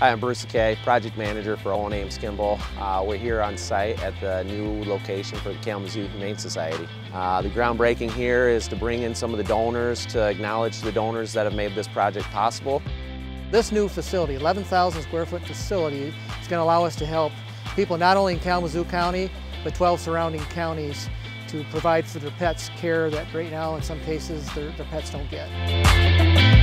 Hi, I'm Bruce Kay, project manager for Owen Ames Kimball. Uh, we're here on site at the new location for the Kalamazoo Humane Society. Uh, the groundbreaking here is to bring in some of the donors to acknowledge the donors that have made this project possible. This new facility, 11,000 square foot facility, is going to allow us to help people not only in Kalamazoo County, but 12 surrounding counties to provide for their pets care that right now in some cases their, their pets don't get.